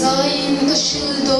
Sayın taşıdı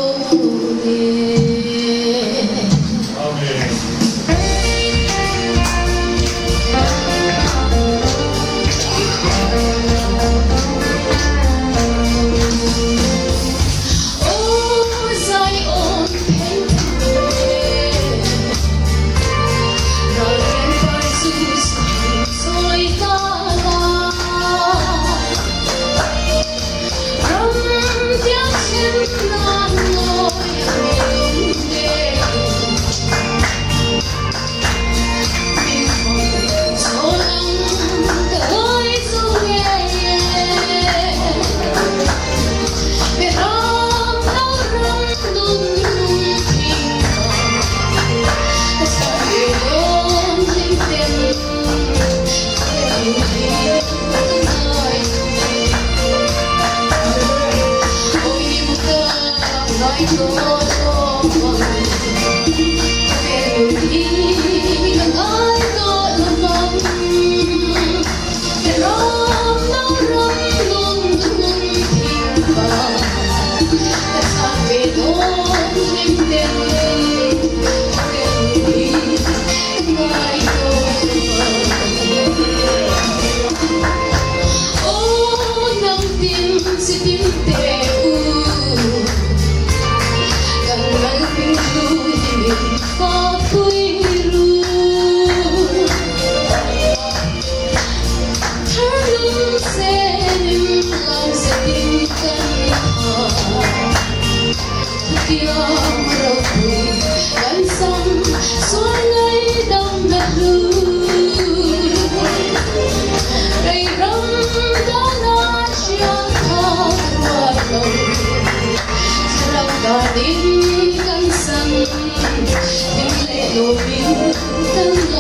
hun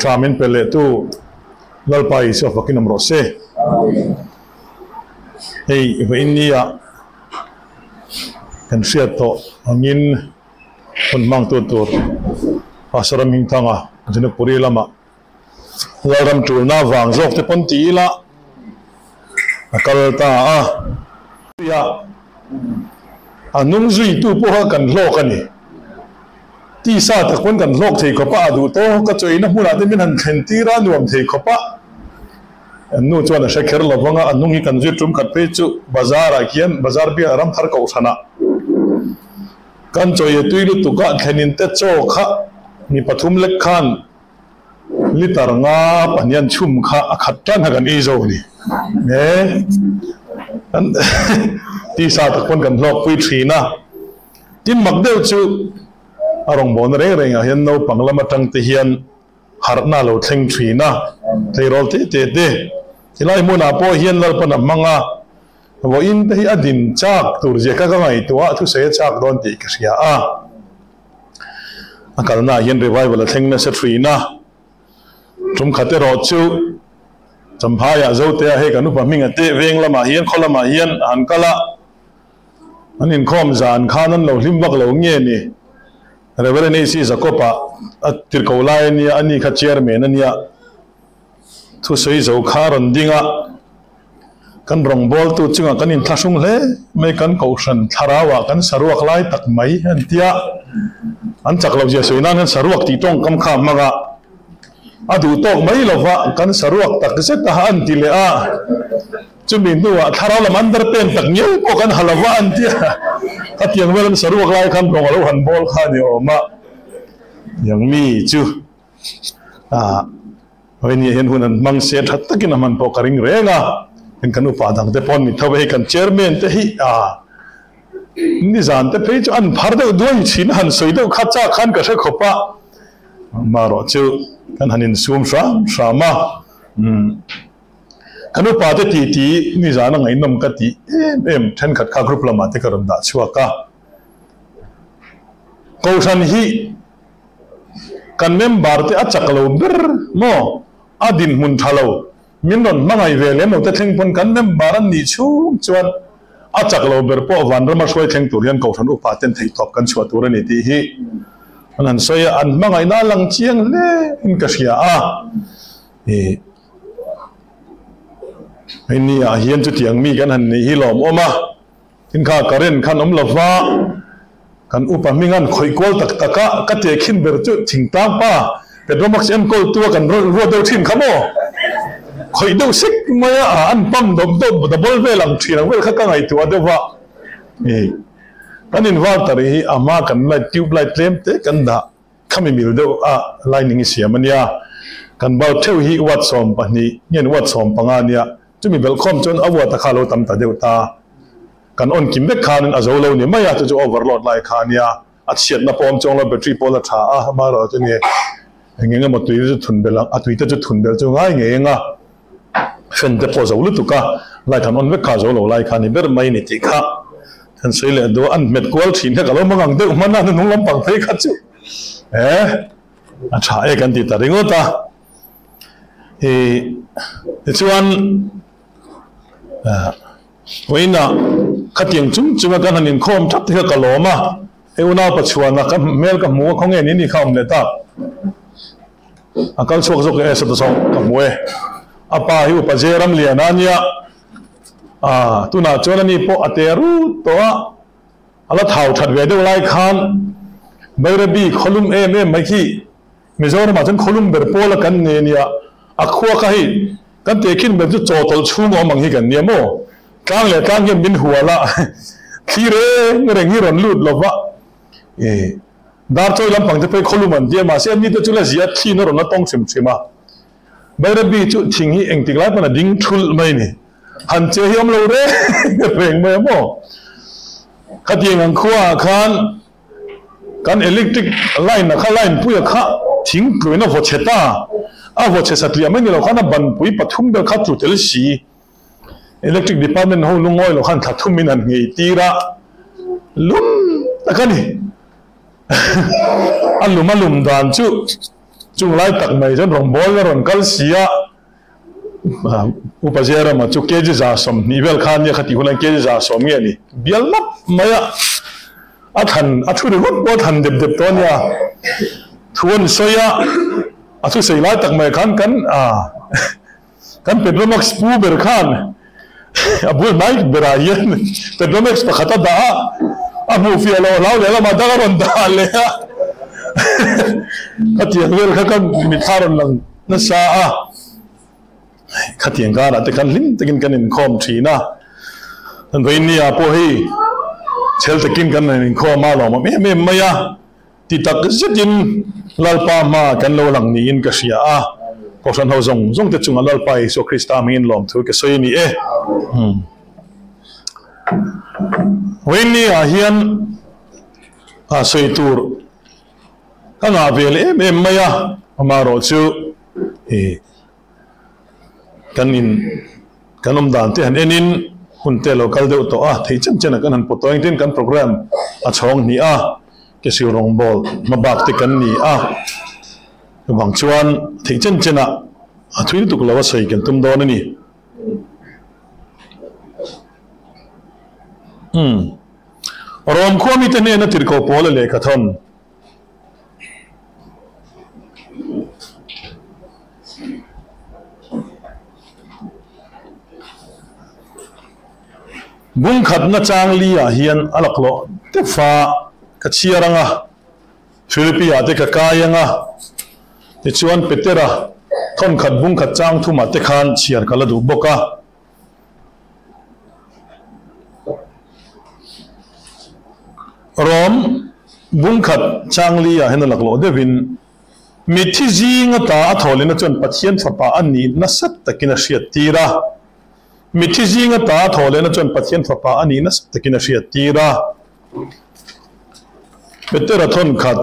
tramin pele tu lalpai so fakin amro se hey va india kan sia to angin hun mang tu tu pasaram hing thanga jene puri lama laram tu na wang jok te pon ti la akal ta a ya. Anung zui tu po kan lo kan ni ti sa ta kon kan lok thei ko pa du to ka choi na hmura te min han khen ti ra nuam thei ko pa nu chuan a shakher lo wanga anung hi kan zui tum khat pe chu bazar à a kian bazar bi aram thar ko sana kan choi tui tuilu tu ka thenin te cho kha ni pathum lek khan. Litar nga panian chum kha a à khat tan ha kan e zo ni ne an ti sa ta kon kan lok pui thina tin mak deu chu rong bon reng reng a hian no panglama tang te hian harna lo thleng thina tleirol te te te tilai mun a po hian lal pan manga wo in te hi adin chak tur je ka ka ngai tua thu se chak don ti ka sia a akal na hian revival a thleng na se thina tum khate ro chu champhaya zo te he kanu pa minga te veng lama hian kholama hian an kala anin khom zan khanan lo hlim bak lo nge ni reverend ac zakopa atir kaulai ni ani kha chairman ania thu sei zo dinga kan rong bol tu chunga kan in le mai kan kaushan tharawa kan saruak lai tak mai an tia. An chak lo je soinan kan saruak ti tong kam kha maga. Adu tok mai lo wa kan saruak tak se ta han ti a จุมินตัวทาเราลมันดรเป็นตักเนี้ยก็กันฮัลวานที่ถ้าเตียงเวลาสรุปกลายคำตรงเราหันบอลข้าเดียวมายังมีจูอ่าเวนนี้เห็นคนนันมังเสียทัดตะกินมันพอกริงเรงอะเห็นกันอุปาดังแต่พอนมิทเวกันเชอร์เมนเต่ฮีอ่านี่จานแต่เพจอันพาร์เดอด้วยชินหันสวยเดอข้าจ้าขันกระเชขบะมารอจูกันหันินซูมสามสามาอืม pa te ti ti ni zan ngai nom ka ti. Em em then khat kha lama te karam da chua ka. Ko san hi kan member te achak lo ber mo adin mun thalo min ron mangai vele mo te thing pon kan member an ni chu chuan achak lo ber po van rama shoi theng turian than upa ten thei top kan chua tur ani ti hi. Anan soya an mangai na lang chiang le in ka sia a. E ไอ้นี่อาเฮียนจุดเถียงมีกันหันนี่ฮิลอมอมาทินข้ากระเร่นขันอมละฟ้าขันอุปมิงันคอยกอลตักตะกะกะเจขินเบรจุดถิงตามป้าแต่ดมักเอ็มกอลตัวกันรัวเดียวทิ้งขโมคอยเดียวสิกมาอันปั้มดมดมดับบลเวลังทีนังเวลข้ากังไอตัวเดียววะนี่อันนี้ว่าตรีอามากันไลท์ทิวไลท์เลมเตกันดาข้าไม่มีเดียวอะไลนิ่งเสียมันยากันบ่าวเที่ยวฮีวัดสอมปะนี้เงี้ยวัดสอมปังอันี่ pangania chumi belcom chon awa ta khalo tam ta deuta kan on kim bek khan a zolo ni. Maya chu overload lai khania a chiat na pom chong la battery pola tha a. Ma ro chu ni. Nge nge mo tui chu thun bela a tui ta chu thun bel chu ngai nge nga fen de po zolo tu ka. Lai kan on bek kha zolo lai khan ni ber mai ni ti kha. Tan sei le do an met kwal thin ka lo mangang de mana na nung lam pang thei kha chu. Eh a tha e kan ti ta ringo ta. E chuan ไว้น่ะขัดยังจุ้งจุ้งกันหันินโคมทับที่กะโลมาเอวน่าปัจจุบันนะกับเมลกับมัวของเงี้ยนี่นี่เข้ามันเดต้าอาการชกชกเอสต์สองกับมัวอาป้าหิวปัจเจรัมเลียนานี่อ่าตุน่าจวนนี่พออเตรูตัวอัลลอฮ์ท้าวถัดเวดเอาไล่ขานเบรบีคอลุมเอเมไม่ขี้มิจฉาหรือมาจนคอลุมเบรโปลกันเนี่ยเนี่ยอักขวาก็ให้ กันเตะขึ้นแบบจะโจตลชูมอมังฮิกันเนี่ยโมกลางเลยกลางเงี้ยมินหัวละขี้เร่เร่งงี้รอนลุดลบวะเอดาร์ทอยลำพังจะไปขลุมันเดียมาเสียนี่ตัวจุลเสียที่นรนต้องเสมเสมาบรบีจุทิ้งฮีเองติกลายปนดิ้งทุลไม่นี่หันเจียมเราเร่เร่งไม่โมขัดยังังขวาคันกันอิเล็กทริกไลน์นะข้าไลน์ผู้ยข้าทิ้งกลืนเอาหัวเชต้า che satria mai lo khana ban pui pathum be kha tu tel si. Electric department ho lungoi lo khan thathum min an ngei tira lum takani an lum alum dan chu, chung lai tak mai jan rong bol na ron kal sia upajera ma chu keji za som. Ni bel khan ya khati hulan keji za som nge ni. Bial lap maya athan than a thu bo than deb deb ton ya. Thuan soya atusailataq me kan kan kan petromax pu berkan ابو مايك براين بيرنومكس بخطا دعاء ابو في لو لو لا ما دغر دعاء عليها كتي غير كم متحار لن نساء كتي انغار تكن لين تكن كن ان كوم تينا ان بيني ابو هي تشل تكن كن ان كوم ما لو ما مي ميا تي تقزتين lalpa ma kan lo lang ni in ka sia a ah. ko san ho zong zong te chunga lalpa i so krista min lom thu ke soi ni e hmm. Wen ni a hian a soi tur. Ka nga vel eh, em em maya ma ro chu. E kan in kanom dan te han enin hun te local deuh to a thei chen chen kan han potoing tin kan program a chong ni a cái siêu rong bol mà bạc thì cần nhỉ à bằng chuan thì chân chân ạ à thuyết tục là xây cần tâm đó nè ừ rom khoa mi tên này nó chỉ có bỏ lại cái thằng bung khát na chang lia hiền alak lo te fa ka chiaranga philipia te ka kayanga te chuan petera. Thon khat bung khat chang thuma te khan chiar kala du boka rom, bung khat chang li a hen alak lo devin mi thi zinga ta a tholina chuan pathian thapa ani na sat takina hriat tira. Mi thi zinga ta tholena chuan pathian thapa ani na sat takina hriat tira. Beter aton kat.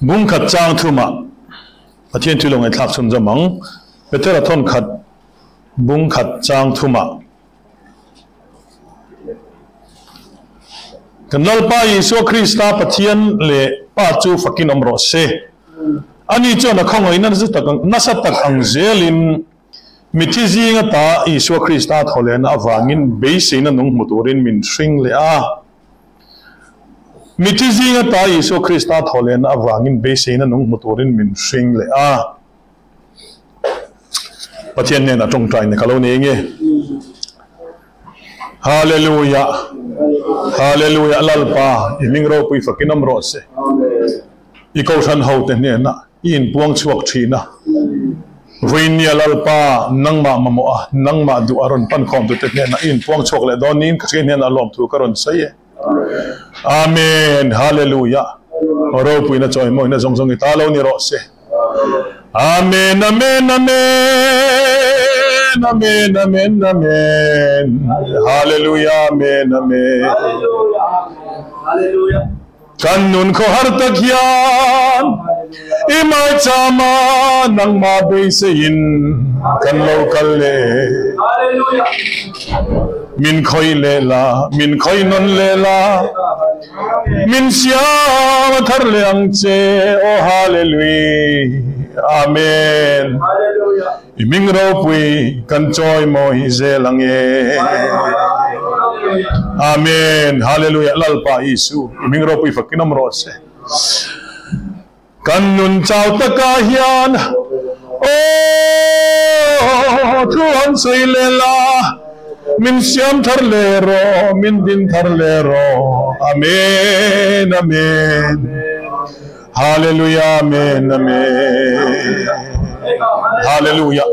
Bung kat chang thuma. Atien tu long etlak sum zamang. Beter aton kat. Bung kat chang thuma. Kan lalpa Yesus Kristus patian le pa chu fakin omro se. Ani cho na khong ina zu tak na sa tak ang zelin mithi zinga ta Yesu Krista na awangin beise na nung muturin min swing le a. Mithi zinga ta Yesu Krista na awangin beise na nung muturin min swing le a. Pathian ne na tong trai ne kalo ne nge. Hallelujah. Hallelujah. Lalpa. Iming ro pui fakinam ro se. I ko san ho te ne na in puang chuak thina vinia lalpa nangma mamo a nangma du aron pan khom tu te na. In puang chuak le don in khin ne na lom thu karon sai amen. Hallelujah. Ro pui na choi mo na zong zong ta lo ni ro se. Amen amen amen. Amen amen amen. Hallelujah amen amen. Hallelujah. kan nun ko har tak hian Imartama ng mabaysayin kanlaw kalle. Min koy lela, min koy non lela, min siya matarle leang che, oh hallelujah, amen. Iming ropui kan kanchoy mo hizelangye. Amen, hallelujah, lalpa isu, iming ropui pui fakinam rose. Amen. Kanun chao takahian. Oh, tuan silela. Min siam tharlero, min din tharlero. Amen, amen. Hallelujah, amen, amen. Hallelujah.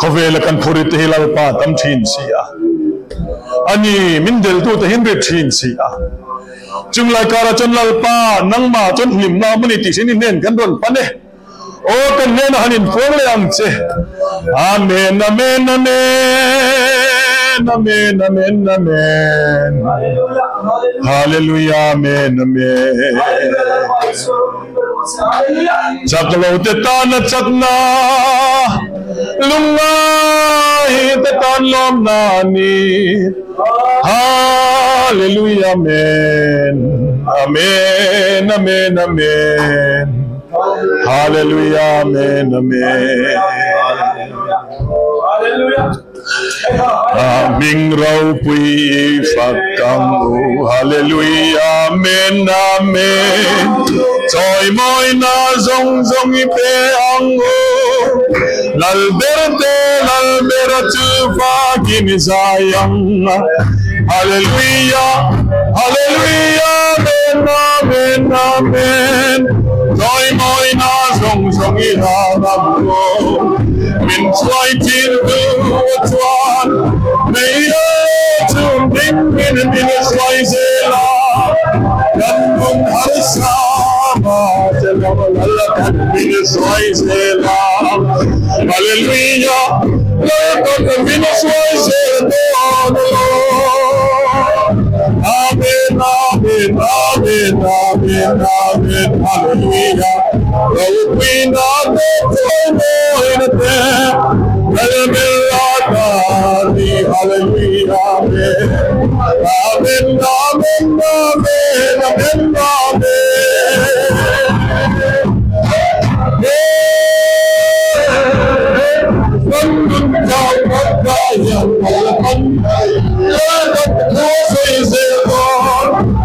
Khovel kan phurit hilal pa tam thin siya. Ani min del tu tahin bet thin siya. Chung lai kara chon lal pa nang ma chon hlim ma muni ti sin nen kan ron pa ne. O kan ne na hanin phone le ang che. Amen amen amen. Amen amen amen. Hallelujah. Hallelujah, amen amen. Chaklotetana chakna lunga hitatanam nani. Hallelujah, amen. Amen, amen, amen. Hallelujah, amen, amen. Hallelujah. Aming raw pui fakamu. Hallelujah. Amen. Amen. Toy moi na zong zong ipe angu. Lalberte lalbertu fakin sayang. Hallelujah. Hallelujah. Amen. Amen. Amen. Toy moi na zong zong iha rabu min twighted buurtwaan meeyatum dikkin biniswaisela kandum harsama telomalakan biniswaisela hallelujah lakan biniswaisela Amen. Amen, Amen, Amen, Amen, Hallelujah. Though we not the turmoil in there, let him be Lord, Hallelujah, Amen. Amen, Amen, Amen, Amen, Amen. Something down, but I am, I am, I am, I am, I am, I am,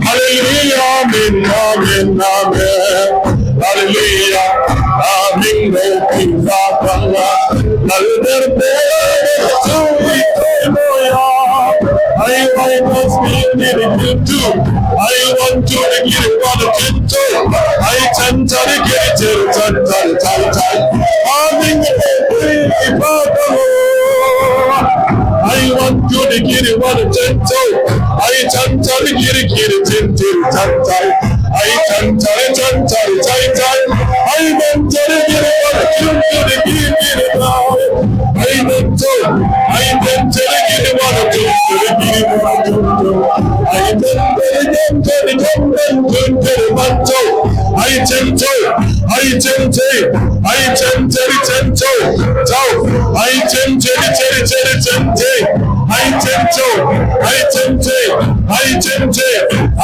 Hallelujah, amen, amen, amen. Hallelujah, amen, amen, amen. Hallelujah, I want to give to. I want to give it to. I tend to get it. wani giri wani tantau ai tantar giri giri tintir tantai ai tantar tantar tai tai ai mantar giri wani tintir giri giri tai ai mantau ai tantar giri wani tintir giri mantau ai tantar tantar tantar tintir mantau ai tantau ai tantai ai tantar tantau tau ai tantar tantar tantar ஐச்செஞ்சு ஐச்செஞ்சு ஐச்செஞ்சு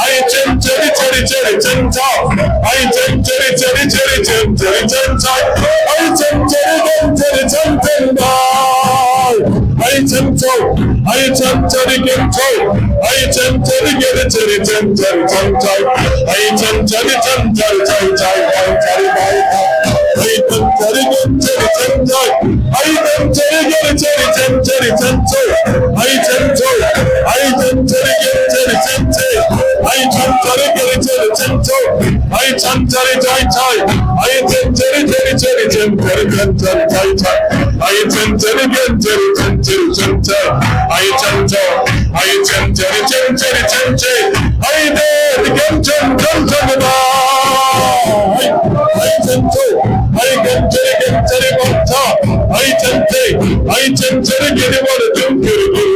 ஐச்செஞ்செரி செரி செரி செஞ்சா ஐச்செஞ்செரி செரி செரி செஞ்செரி செஞ்சா ஐச்செஞ்செரி செஞ்செரி செஞ்செண்டா ஐச்செஞ்சு ஐச்செஞ்செரி கெஞ்சு ஐச்செஞ்செரி கெரி செரி செஞ்செரி செஞ்சா ஐச்செஞ்செரி செஞ்செரி செஞ்செரி செஞ்செரி செஞ்செரி చరితం చరితం చరితంతో ఐతం చెరిగెలు చరితం చరితంతో ఐతంతో ఐతం చెరిగెలు చరితంతే ఐతం చెరిగెలు చరితంతో ఐతం చెరి జై జై ఐతం చెరి చెరి చరితం చరితం జై జై జై ఐతం చెరిగెలు చరితం చరితంతో ఐతంతో ఐతం చెరి చెరి చరితంతే ఐదే గంచం గంచం బా mente anyị chere gịnị nwere dum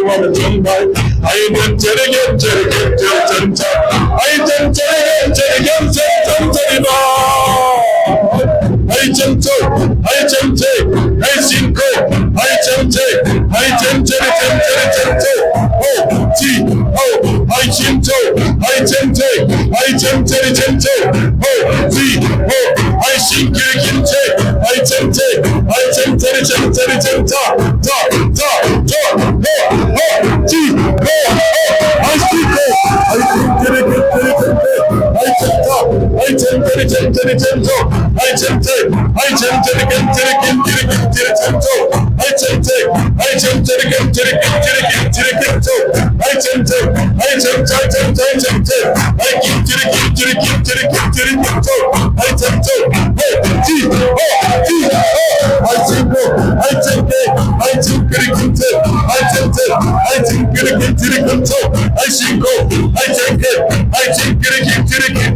nwere dum bai anyị chere gị chere gị chere chere chere anyị chere gị chere gị chere chere chere ba anyị chere anyị chere anyị sinko anyị chere anyị chere chere chere chere o ti Oh, I chimto, I chimte, I chimte, chimte. Oh, the, oh, I shinke, chimte, I chimte, I chimte, chimte, chimta. Ta, ta, ta, oh, oh, ti, oh, oh, I shinke, I chimte, chimte, chimte. I chimta, I chimte, chimte, chimto. I chimte, I chimte, chimte, chimte, chimte, chimto. I chimte, I chimte, chimte, chimte, chimte, chimto. I chimte. I tip. I tip, tip, tip, tip, tip, tip. I keep to the keep to the keep to the keep to the keep to. I tip to. Hey, T, O, T, O. I tip go. I tip go. I tip to the keep tip. I tip tip. I tip to the keep to the keep to. I should go. I tip it. I tip to the keep to the keep.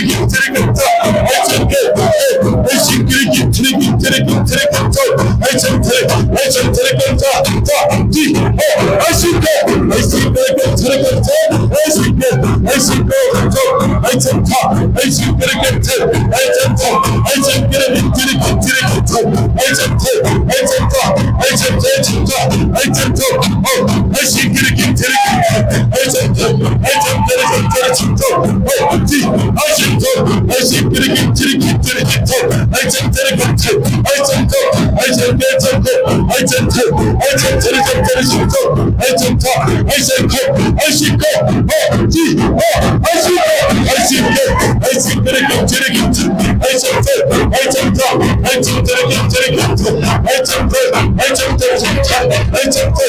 tiriki tiriki ta Ayçem tiriki Ayçem tiriki tiriki tiriki tiriki ta Ayçem tiriki Ayçem tiriki ta ta di o Ayçem ta Ayçem tiriki tiriki ta Ayçem ta Ayçem tiriki ta Ayçem ta Ayçem tiriki ta Ayçem ta Ayçem tiriki tiriki tiriki ta Ayçem ta Ayçem ta Ayçem tiriki ta Ayçem ta o Ayçem tiriki tiriki Ayçem ta திருகி திருகி திருகித்து ஐச்சம் திருகித்து ஐச்சம் கோ ஐச்சம் தேச்சம் கோ ஐச்சம் தே ஐச்சம் திருகம் தெரிசும் கோ ஐச்சம் தா ஐச்சம் கோ ஐசி கோ ஓ ஜி ஓ ஐசி கோ ஐசி கோ ஐசி திருகம் திருகித்து ஐச்சம் தே ஐச்சம் தா ஐச்சம் திருகம் திருகித்து ஐச்சம் தே ஐச்சம் தெரிசும் கோ ஐச்சம் தே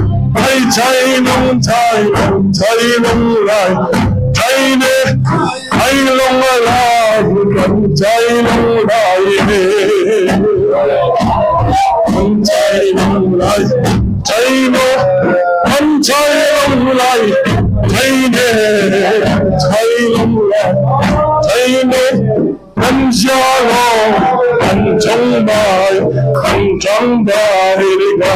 tay chạy lung chạy lung chạy lung lại. Chạy nè chạy lung lại cần chạy lung lại nè. Lung chạy lung lại, chạy nè không chạy lung lại. Chạy nè chạy lung lại. Chạy nè, anh xa lo, anh trong bài, anh trong bài đi qua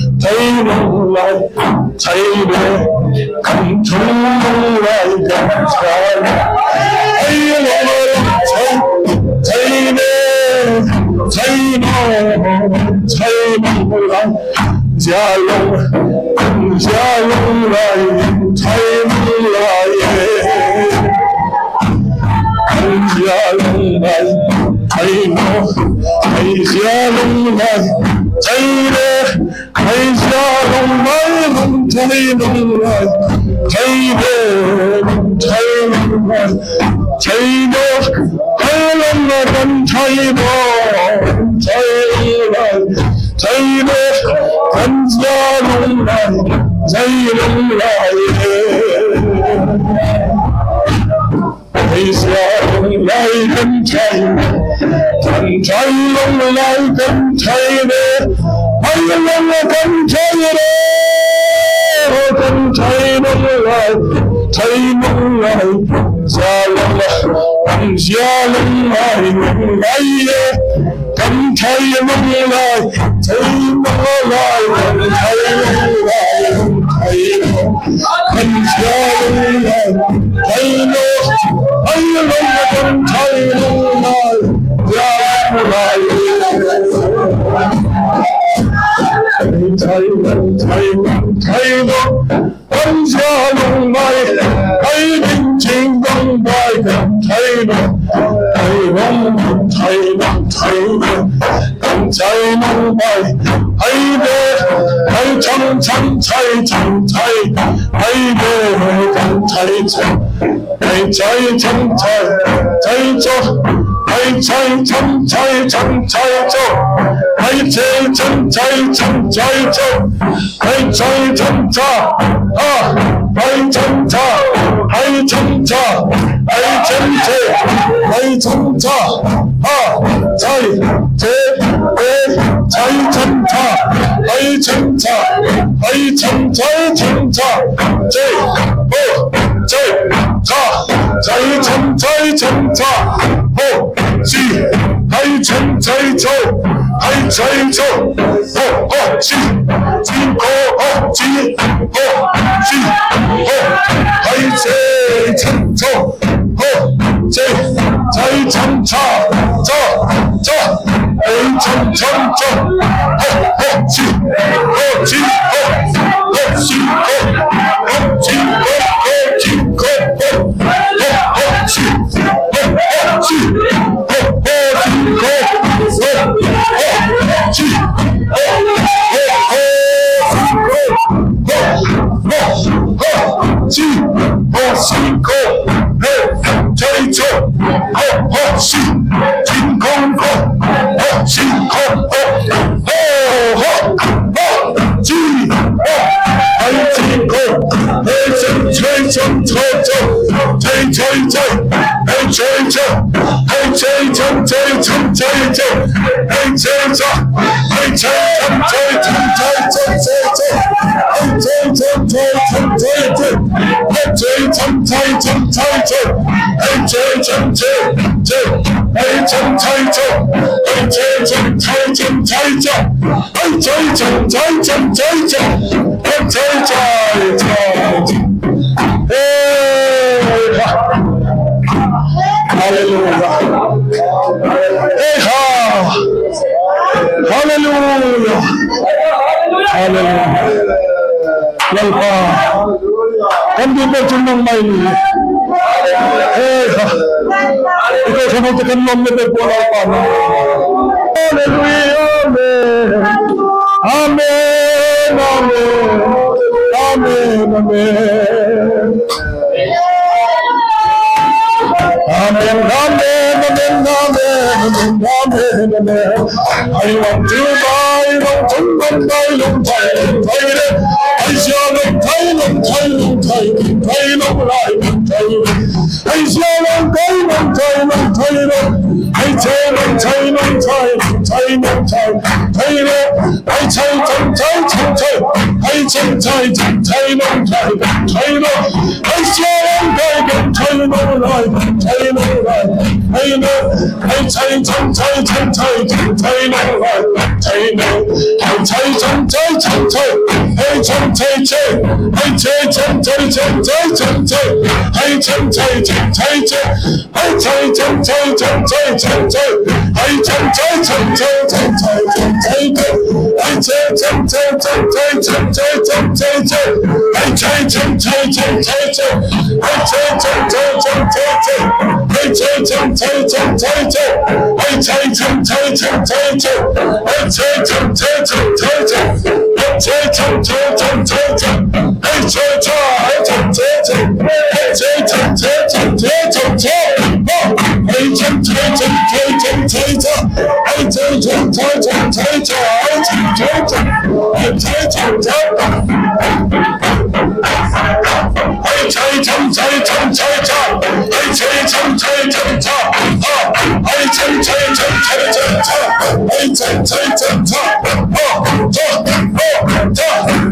彩龙来，彩蝶，赶春龙来，赶彩蝶，彩蝶来，彩蝶，彩龙，彩龙来，驾龙，驾龙来，彩龙来耶，驾龙来，彩龙，彩驾龙来，彩。জৈব অলম্বন জৈব জৈব জৈব সঞ্জারুণ জৈরুণ লাই কঞ্চাই কঞ্চাই লাই কঞ্চাই রে লাই কঞ্চাই রে hô thân thấy mong lại thấy mong lại gia lòng lại à, gia ra lòng lại à, mong ngay à. cắm thấy mong lại thấy mong lại mong thấy mong lại mong thấy bằng ra lòng lại thấy mong thấy mong lại mong thấy mong lại ra lòng lại 采风采浪采风，放下龙脉，开明金光百丈采风，采风采浪采风，放下龙脉，海边海长长采长采，海边海长采采，采采采采采。系齐真齐真齐做，系齐真齐真齐做，系齐真查啊，系真查，系真查，系真查，系真查啊，齐齐齐齐真查，系真查，系真齐真查，齐不齐查，齐真齐真查。哦是系程车造系程造哦哦是程车哦是程车哦系程车哦是程砌哦哦是程车哦哦是程车哦哦是程车四口六七九，口口心心空空，口心空口，哈哈哈哈，气哈，还心空，还剩七成，凑凑，七七七，还七七，还七七七七七七，还七七，还七七七七七七七，还七七七七七七。Jump, title, title, hey, title, title, hey, title, hey, title, title, title, hey, title, title, title, hey, title, title, hey, hallelujah, hey, hallelujah, hallelujah, hallelujah. والقاء قلبي بيت الميل إذا كنت تكلم بك والقاء هللويا آمين آمين آمين آمين آمين Amen, amen, amen, amen, amen, amen. I want to buy, I want to buy, I want to buy, I want to buy. Isyanan kaynan kaynan kaynan kaynan kaynan kaynan Isyanan kaynan kaynan kaynan Aytanan kaynan kaynan kaynan kaynan Aytaytan taytan tay Aytan taytan kaynan kaynan kaynan Isyanan kaynan kaynan kaynan kaynan 嘿呢嘿砌砌砌砌砌砌呢来砌呢，嘿砌砌砌砌砌嘿砌砌砌，嘿砌砌砌砌砌砌，嘿砌砌砌砌砌，嘿砌砌砌砌砌砌砌，嘿砌砌砌砌砌砌砌，嘿砌砌砌砌砌砌。嘿切切切切切切嘿切切切切切切嘿切切切切切切切切切切切切切嘿切切切切切切切切切切切切切嘿切切切切切切切切切切切切切 hey chai chum chai chum chai chum hey chai chum chai chum chum hey chai chai chum chai chum chum hey chai chai chum chum chum chum chum chum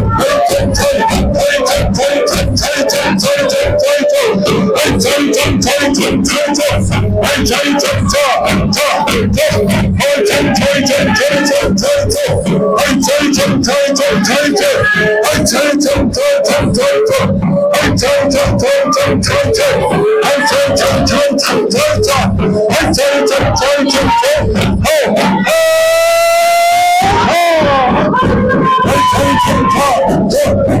Oh,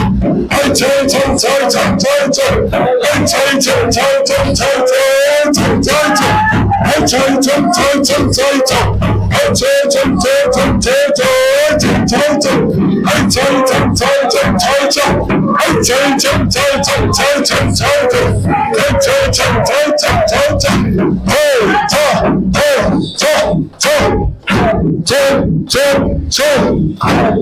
Hey, ta, ta, ta, ta, ta, ta, ta, ta, ta, 헛,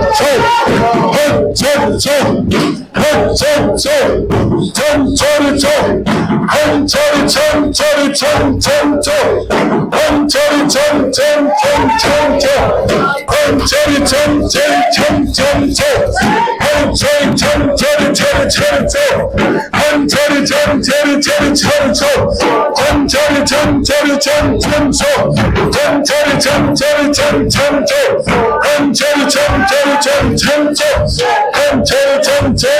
헛, 헛, 헛, Come, tell, tell, tell.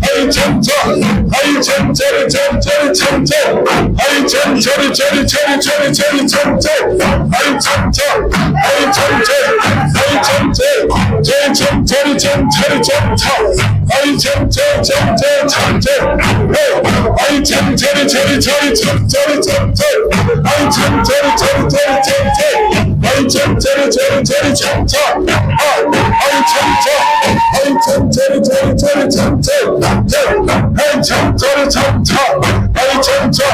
Harican can, harican can can can can can, harican can can can can can can can, harican can, harican can, harican can, can can can can can can can. I can tell, tell, tell, tell, tell. Hey, I can tell, tell, tell, tell, tell, tell, tell. I can tell, tell, tell, tell, tell. Hatem Terry Terry Terry Chanta. Hatem Chanta. Hatem Terry Terry Terry Chanta. Hatem Terry Chanta. Hatem Chanta.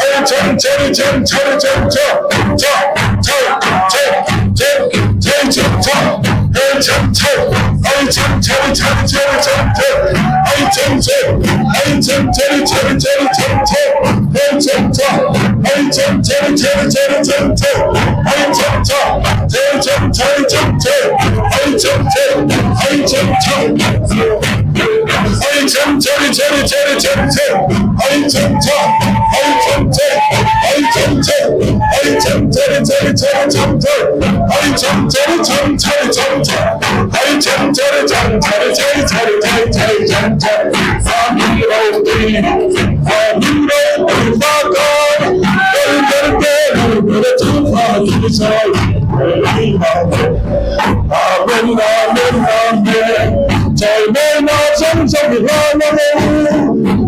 Hatem Terry Terry Terry Chanta. Ta ta ta ta ta ta. Hatem Terry. Hatem Terry Terry Terry Chanta. Hatem Terry. Hatem Terry Terry Terry Chanta. Hey, Amen, amen, amen. Jai Mena Sam Sam Rana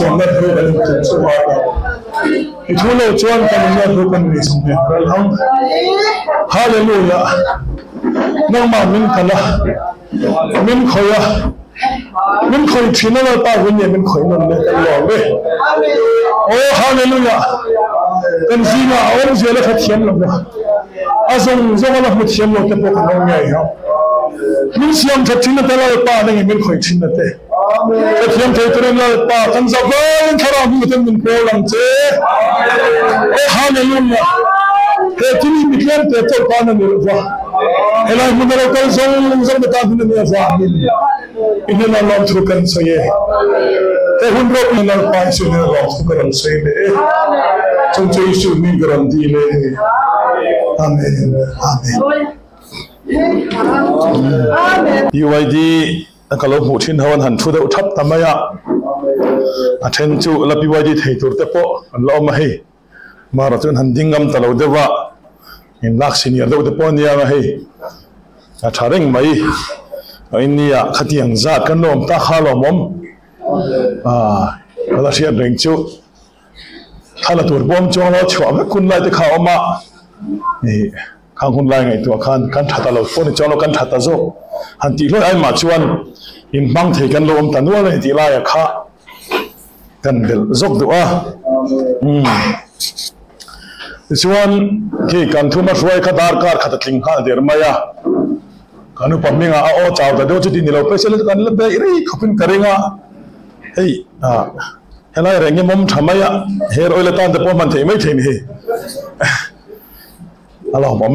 محمد ہو گئے جھولا جوان کا محمد ہو کر نہیں سنتے الحمد ہاللویا نغمہ من کلا من کھویا من کھوئی چھینا نہ پا ہوئی من کھوئی نہ لے کر لو بے او ہاللویا تنزینا اور زیادہ ختم لگا ازم زغلہ متشمل تپوک نوم یا من سیام چھینا تلا پا نہیں من کھوئی چھینا تے تفهم تيترين للطاق زبان كرامية من بولنت هالي الله تيتري بكلام تيتر قانا نرفع إلا من ركل زول زم تابن من يفعل إن الله لا تركن سيئ تهون ركن الله قايس إن الله تركن سيئ تنتهي يسوع من غرامتي له آمين آمين UID zong ta bin ni fa min. ina na lam thu kan so ye te hun ro ina na pa su na lam thu kan mà ye chung che su ni garan di le amen amen kalau mu thin hawan han thu da uthap tamaya a then chu la BYD thei tur te po an lo ma hei ma ra chun han dingam talo dewa in lak senior do te po nia ma hei a thareng mai a inia khatiang zat kan lom ta kha lo mom a kala sia reng chu thala tur bom chong lo chwa me kun lai te kha oma ni ข้างคนไล่ไงตัวข้านกันถัดตลอดคนจอาเรากันถัดตาโจหันตีเลยไอ้มาชวนอินบังเทกันลมตันว่าเลยตีไล่ข้ากันเดลจกตัวอืมชวนที่กันทุ่มช่วยขดาร์การขัดติ้งข้าเดี๋ยวมายาขานุปมิงอาอ้อจ้าวแต่เดี๋ยวจะดินเราไปเสร็จกันแล้วไปเรื่อยขับนกระเรงอะเฮ้ยอ่าเฮ้ยอะไรเร่งเงี้ยมุมทำไมอะเฮรอยเลตันแต่พอมันเทไม่เทนี่ อะลอฮ์บม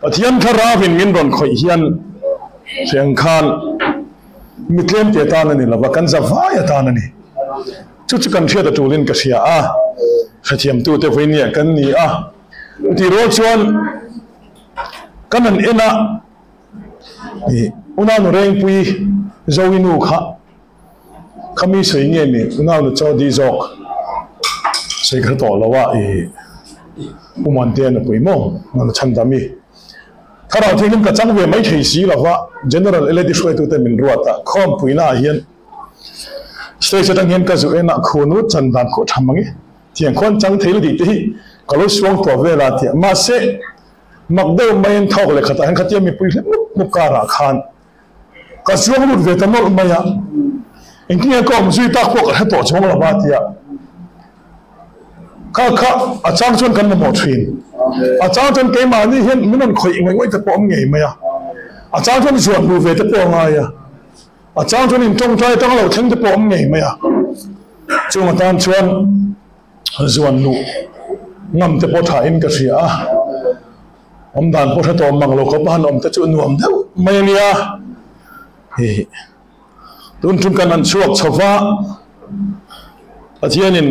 ปะเทียนคาราฟินมินรอนคอยเฮียนเสียงคานมิเคลมเตียตานันนี่ละว่ากันจะฟ้ายตานันนี่ชุดกันเชื่อตะจูลินกะเสียอะขะเทียมตู้เตวินเนี่ยกันนี่อะตีโรชวนกันนั่นเอนะนี่อุนานุเรงปุยจ้าวินูขะขมีสวยเนี้ยนี่อุนานุเจ้าดีจอกสวยกระต่อแล้วว่าเอ na pui mo na chan da mi thara thingin ka chang ve mai thei si lawa general eledi shwai tu te min ruata khom pui na hian stay sa tang hian ka zu ena khunu chan dan ko thamangi tiang khon chang thei di ti ka lo suang to ve la ti ma se mak de mai en thok le khata han khatia mi pui mu ka ra khan ka suang lu ve ta mo ma ya anh kia ko mu sui ta ko ka to chong la ba ti ข้าข้าอาจารย์ชวนกันมาหมดฟินอาจารย์ชวนเกมานี่เห็นมันนั่นข่อยงไงจะปอมไงไหมอ่ะอาจารย์ชวนส่วนดูเวจะปอมไงอ่ะอาจารย์ชวนอินจงใจต้องเราทั้งจะปอมไงไหมอ่ะจงอาจารย์ชวนส่วนดูงำจะพอถ่ายอินกระเสียอมดานพอถ้าตอมมังเราก็บ้านอมจะจุนวมเด้อไม่เนี่ยเฮ้ตุนทุนกันอันชวกชวะอาเทียนิน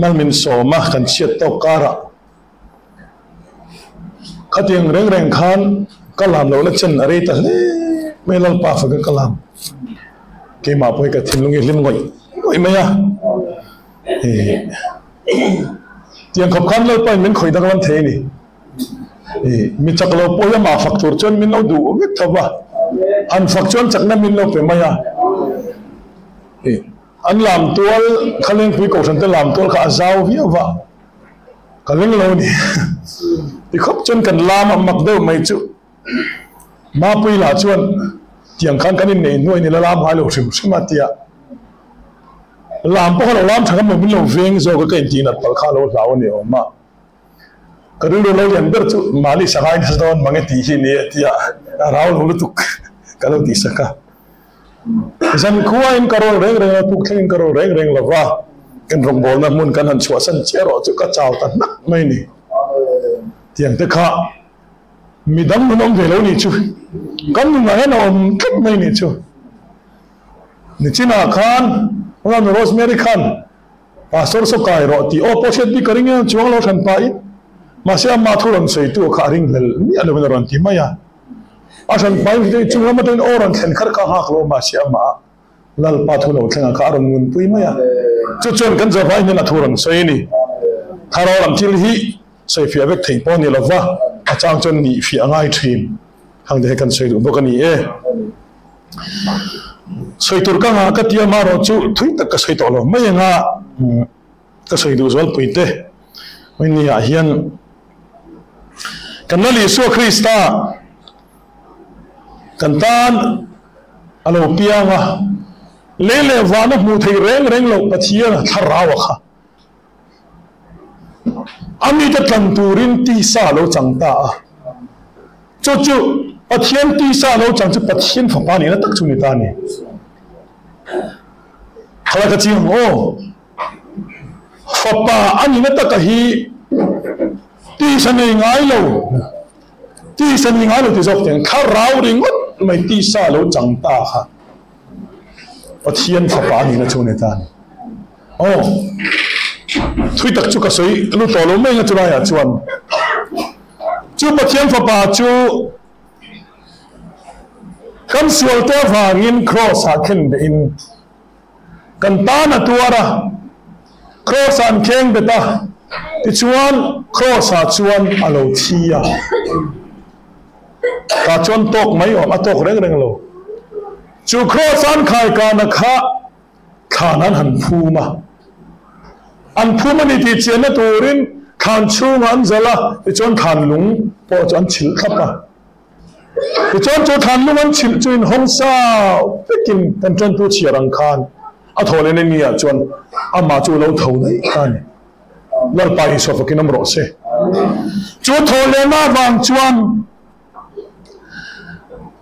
มันมินโซมาขันเชียตโตการะขัดยังเร่งเร่งขานกลามเราเล็กชนอะไรแต่ไม่ลังปาฝึกกลามเกี่มาพวยกับทิ้งลงอีลิ้มก่อยก่อยไหมอะเตียงขับขันเราไปมันคอยตะกันเทนี่มีจักเราป่วยมาฟักตัวจนมินเราดูวิทยาว่าอันฟักจนจากนั้นมินเราไปไหมอะ an làm tual lên quý cổ thần tên làm tual khá giao vía vợ cả lên lâu nè thì khóc chân cần làm mà mặc đâu mấy chữ. Ma pui là chuan tiếng khăn cái này, nuôi này là làm hai lỗ sừng sừng mà tiệt làm bao lâu làm thằng mày mình lâu veng rồi cái cái gì nát bal khá lâu lâu này mà cái lúc lâu thì anh biết chứ mali sáng nay nó mang cái nghe tí gì này tiệt rau lâu lúc cái lúc tí sáng Zan in karol reng reng tu in karol reng reng lawa. Kan rombol na mun kan han chuasan chero chu ka chaw ta nak mai ni. Tiang te kha. Midam ve lo ni chu. Kan nu ngai na om kip mai ni chu. Nichina Khan, Ram Rosemary Khan, Pastor Sokai Roti, oh poset di keringnya cuang lo kan pai, masih amat tu seitu karing lel, ni ti mai ya ti maya de chung lama i oran thlen khar ka ha klo ma se ma, lal pa thu lo thlenga ka ron mun pui ma ya chu chon kan za vai na thu ron sei ni tharo lam til hi sei fi avek thei pon ni lo wa a chang chon ni fi angai thim hang de kan sei du bo kan ni e. Sei tur ka nga ka tia ma ro chu thui tak ka sei to lo ma ya nga ka sei du zol pui te ni a hian kanali na su krista kantan alo, pia nga. Le le wa na mu thai reng reng lo pathia thar rawa kha. Ami ta tan turin ti sa lo chang ta a cho chu pathian ti sa lo chang chu pathian pha pa ni na tak chu ni ta ni khala ka chi ho pha pa ani na tak hi. Ti sa nei ngai lo ti sa nei ngai lo ti zok ten kha rau ring ngot mày đi xa lo chang ta kha pathian pha pa ni na chune ta ni oh thui tak chu ka soi lu to lo mai nga chu ra ya chuan chu pathian pha pa chu kan sual te wangin cross ha khen be in. Kan ta na tuara cross an keng be ta. Ti chuan cross ก็ชนตกไม่ออกมตกเร่งเร่งโลจูโครสันขายการนะคะขานั้นหันพูมาอันพูมันอีเจนตัวรินขานชูงันเจละไปจนขานลุงพอจนฉิลทับมาไปจนจูขานลุงอันฉิลจูนห้องเศร้าไปกินเป็นจนตัวเฉียรังคานอาทอเลนเนี่ยจนอามาจูเราเท่าไหนกันลรไปสอบกินน้ำร้อนเสจูทอเลนมาบางจวน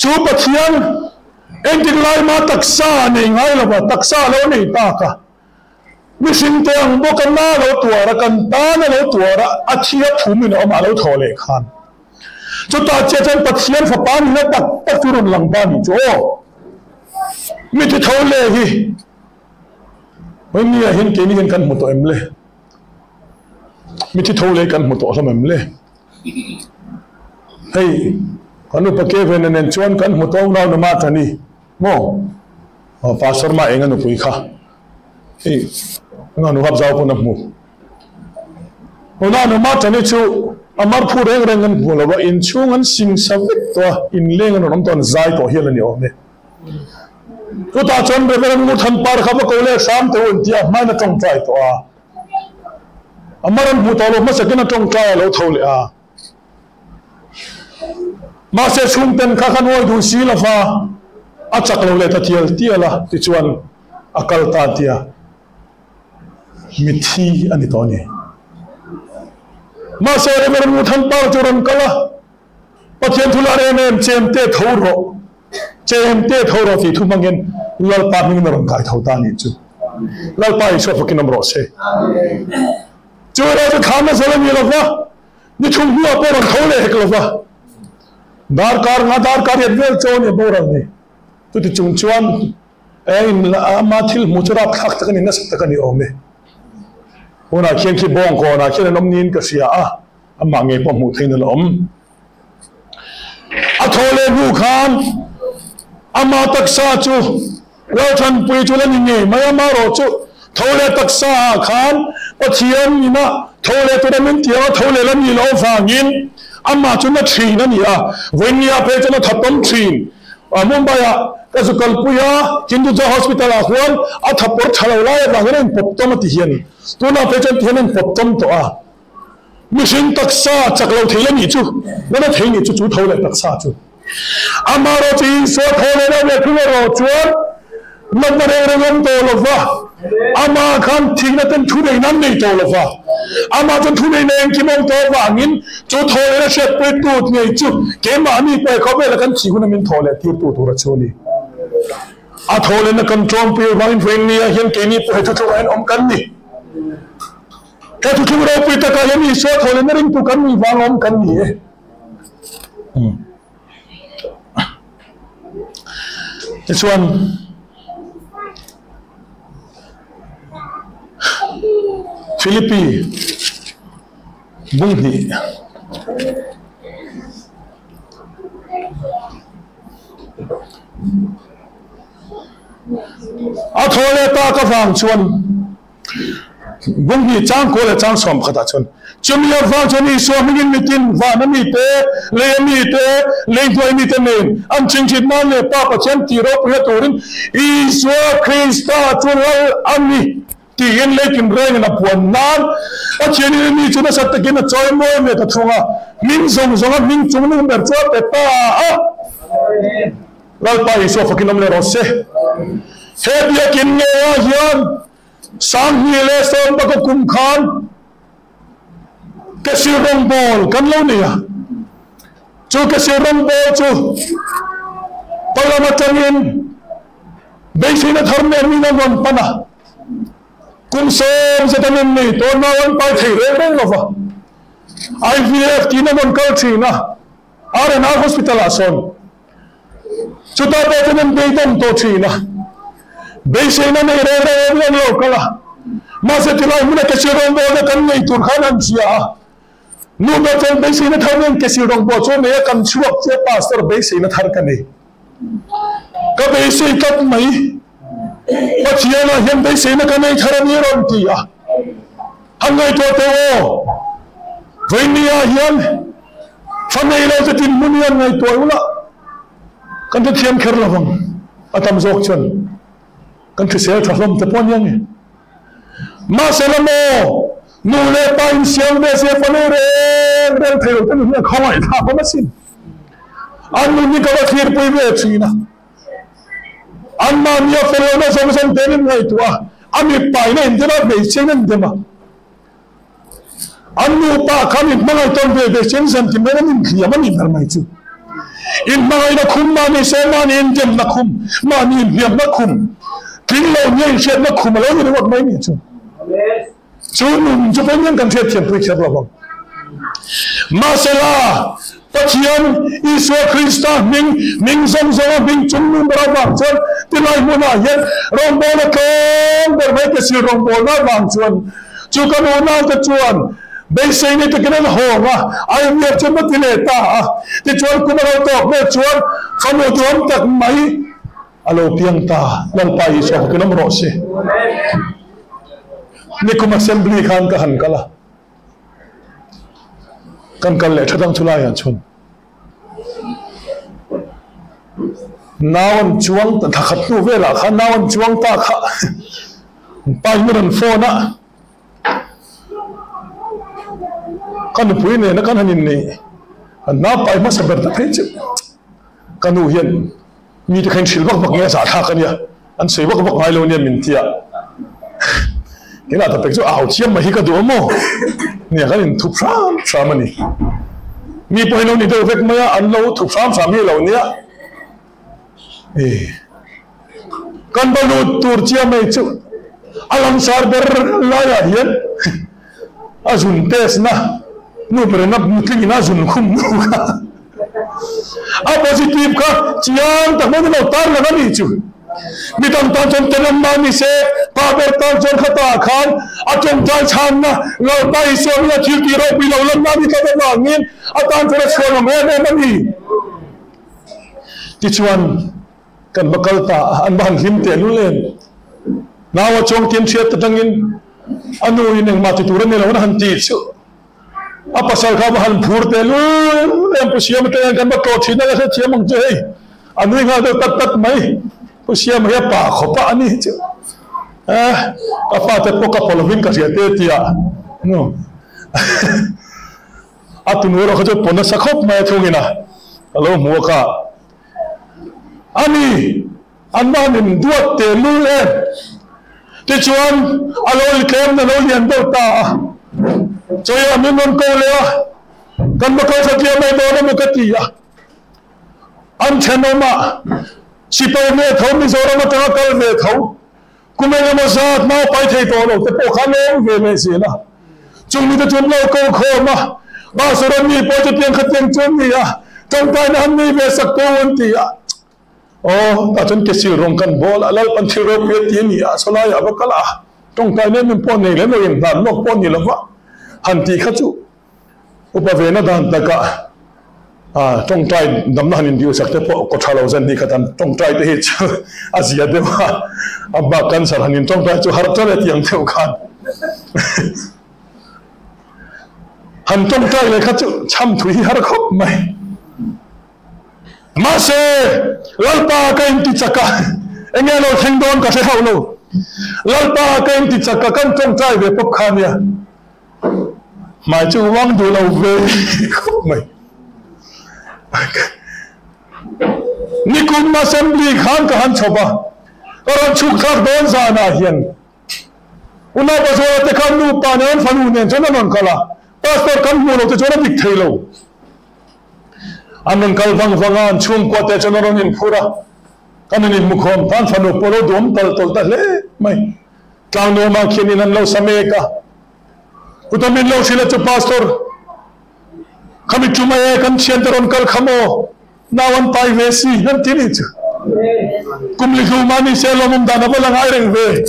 chu pathian en tin lai ma taksa nei ngai la ba taksa lo nei ta ka mi sin te ang bo kan na lo tua ra kan ta na lo tua ra a thia thu mi na ma lo tho le khan chu ta che chen pat hian fa pa ni na tak tak tu run lang ba ni cho mi ti tho le hi when ni a hin ke ni hin kan mu to em le mi ti tho le kan mu to lam em le hey kanu pa ke ven nen chuan kan mu to na na thani mo pa sarma enga nu pui kha hey, nga nu hab zau pun mu ona nama ma tani chu, amar phu reng reng an bu lawa, in chung an sing savik to in leng an rom ton zai to hian ani ome. Tu ta chon be be mu than par kha ko le, sam te un tia, mai na tong trai to a amar an bu to lo, ma sakin tong trai lo tho le a ma se chung ten kha khan hoi du si la fa, a chak lo le ta tial tia la, ti chuan akal ta tia mi thi ani to ni ma se re mer mu than par chu ran kala pathian thula re nem chem te tho ro chem te tho ro ti thu mangen lal pa mình nó ram kai tho ta ni chu lal pa i so fa kinam ro se chu ra chu khama se mi lo fa, ni chung hu po ran tho le hek lo fa dar kar nga dar kar yet vel cho ni bo ran ni tu ti chung chuan ai ma thil mu chura khak tak ni na sak tak ni ome ona khian khi bong ko na khian nom nin ka sia a ama nge pa mu thein lo om a thole bu khan ama tak sa chu ro than pui chu lan nge mai ama ro chu thole tak sa khan pathian ni na thole tu da min amma chuna thrin ani a wenia pe chuna thapam thrin mumbai kasu kalpuya hinduja hospital a huan a thapor thalawla ya bangena in poptam ti hian tuna pe chan thian in poptam to a mihring taksa chaklo thei ani chu nana thei ni chu chu thole taksa chu amaro chi so thole na me khu ro chuan nabare rangam to lova ama khan thing na ten thu nei nan nei to lo va ama chen thu nei nei ki mong to wa ngin chu thole na she pe tu nei chu. Ke ma mi pe kho be la kan chi hu na min thole ti tu tu ra chu ni. A thole na kan chom pe wa in fen ni, a hian ke ni pe chu chu an om kan ni. Ke tu chu ro pe ta ka hian ni so thole na ring tu kan ni wa om kan ni e. Hmm. This one Ֆիլիպի բուդի Աթոլե տակավանցուն բունգի ցան կոլե ցան սոմ խտացուն Չմիա վանցունի սոմին միտին վանմիտե լեմիտե լենգոյմիտե մեն ամ չնչիմանե պապա չեմ տիրոպ հետորին Իսո Քրիստա ծուրալ ամնի le mi te le thoi buồn nản, ở trên này chit na le pa pa chen ti ro pu turin i so krista mình al ami ti mình le kim reng na puan nan. A chen ni ni chuna sat takin a choi moi me ka thunga min zong zong min chung nung ber chua pe pa. A lal pa iso fakin om le ro he bia kin nge a hian. Sang hi le son ba ko kum khan. Cái siêu rong bol kan lo ni à chu cái siêu rong bol chu. Palamatanin basic nó thar mer ni gon pana kum som se tanin ni to na wan pai thei re re lo va IVF ti na còn kal thi na are na hospital ason chu ta be tanin be dom to thi na basic na nei re re re lo kala ma se tilai mun ke siêu rong bol na kan nei tur khan an chia nu ba chen be sin thar nen ke si rong bo cho me kan chuak che pastor be sin thar ka nei ka be giờ kat mai pa chia na hian be ron ti hangai to te o ve ni a lo te tin mun ngai to ula kan te thiam kher lawang atam zok chon kan thi sel thlom te pon yang ma selamo nu le pa in siang be se fanu re re thelo tan ni khaw ai tha pa masin an ni ka wa khir pui be china Ama mi ofelona somisen deni na itwa. Ami pa ina indira beishen indema. Ami pa kami ma nai ton be beishen santi mera min kriya mani merma itu. In mana ina kum mani se mani indem na kum mani indem na kum. Kilo ni indem na kum lo ni wat mai ni itu. chu ni ju pa nian kan se tiap pe se ba ba Masela Pachian Isu Krista Ming Ming Zong Zong Ming Chung Ming Bara Wangchun Tilai Muna Yen Rombola kan Berbaik Si Rombola Wangchun Juga Muna Tuan Besi ini tegenan hawa ayam ya cuma dileta, dicuan kumara toh, becuan kamu tuan tak mai, alo piang ta, lang pai so kena merosi. Niku masembli kan kahan kala kan kal le thadang chulai han chun. Nawan chuang ta khat tu vela kha nawan chuang ta kha. Pa miran phone a kan pui ne na kan hanin ne. Na pai ma sabar ta chu kanu hian mi ta khan shil bak nge sa tha kan ya. An sei bak bak ngai lo ne min tia Hila ta pek chu au chiam ma hi ka duam mo. Ni kan in thup phram phram ani. Mi poi no ni do vek ma a. E. Kan ba no tur chiam. Alam sar ber la. Azun tes na. Nu per e na azun khum nu ka. A positive ka chiam ta mo no tar la ni chu. Mitam-tam Tenambani Sheikh, Qadir Tanjur Khata Khan, Acem Jai Channa, Lautai Sonia Chilti Ropi Laulan Nabi Kader Langin, Atan Feres Kono Mene Mani. Tichuan kan anbahang himtia nulen, na wacong chong tiam siya tatangin, anu yun ang matuturan nila, han ti chu Apa sarka bahan purte lulen, pusiyam tayo te kan bakot, sinagasit siya mangjay. Anu yung nga tat tat mai ก็เสียมเฮียป่าขอป่านี่เจ้าเอ๊ะกับป่าแต่พวกกับพลวิ่งกับเสียเตี้ยนู่อาตุนวรเขาจะปนสักคบไมาทุ่งนะฮัลโหลมัวกะอันนี้อันนั้นนี่ดวดเตลูเล่ที่ชวนอารมณ์เข้มนั่นเรียนเบลตาช่วยอามันนกูเลยกันมาเขาสักเดียวไม่โดนไม่กติยาอันเชนมา सिपौ मेथौ मिजोरम कल मेथौ कुमें मजात मा पाइथे तो लो ते पोखा लो वे में से ना चुमी तो चुम लो को खो मा बा सुरम नी पो तो तें खतें चुम नी या तम ता ना नी वे सकतो वन ती या ओ अतन के सिल रोंग कन बोल अलल पन थि रोप ये ती नी या सोला या ब कला तों ता ने मिन पो ने ले नो यम दान लो पो नी लवा हन ती खचु उपवेना दान तका à trong trai nằm nằm nhìn điều sắc thế bộ có thà lâu dân đi cái thằng trong trai thế hết chứ. À gì đấy mà à bà căn sản hành trong trai chú harap cho đấy tiếng theo khan hành trong trai này khát chú chăm thủy harap khóc mày. Mà sẽ lal pa cái anh ti chaka anh em lo thành đón cả thế hậu lâu lalpa kan ti chaka kan về bốc khan nha. Mà chú vắng wang du về ve mày. Ni kun assembly khan ka han choba karon chuk thak don sa na hian una ba so te kan nu pa ne an fanu ne chona non kala pastor kan mu lo te chona dik thei lo anon kal vang vangan chung kwa te chona ron in phura kan in mukhom tan fanu polo dom tal tol ta le mai tlang no ma khin in an lo sameka utamin lo sila chu pastor kami chumaya kan chiantaron kal khamo nawan pai ve si nan tini chu kum likhu mani mum dana bolang ai reng ve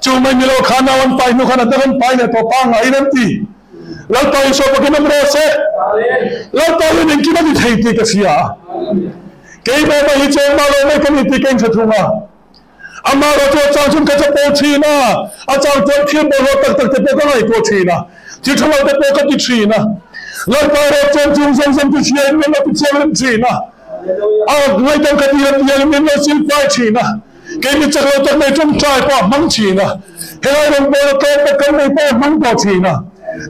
chumai milo khana wan pai nu khana dagan pai ne to pang ai nan ti lal pai so pa kinam ro se lal pai ne kina di thai ti ka sia kei ba ba hi che ma lo mai kan ti ken thunga ama ro to chang chun ka cha po chi na a chang chon khim bo ro tak tak te po ka ngai po chi na chi thama te po ka ti chi na tôi này này tôi tôi này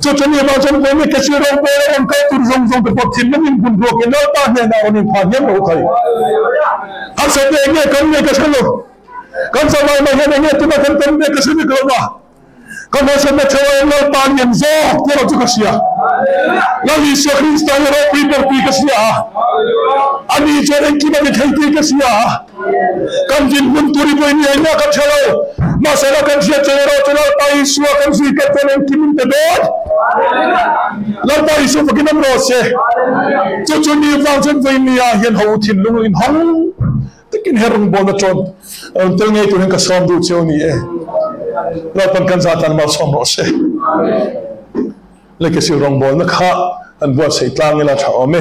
cho cho nhiều bao trong cái này cái sự đồng bò ông cái tụi rong rong cái bọt thìn nó mình buồn ruột cái nó ta này nào mình phản nhiên đâu thầy hắn sẽ nghe cái này cái sự luôn con sao mà mà nghe nghe tụi nó thân thân cái sự này mà con cái đó cái gì à? Là vì sự Christ anh nó bị bỏ cái gì à? Anh đi chơi anh kia bị thấy cái gì à kan jin mun turi boy ni nya kan chalo masala kan sia chero chalo pai suwa kan si ka tenen kimin te dot la pai su fa kinam ro se chu chu ni wang chen vai ni a hian ho thin lung in hong tikin herung bon na chon um tel ngai tu hen ka som du cheu ni e la kan zatan mal som ro se. Lekesi rong bol na kha, an bua sei tlang ila tha ome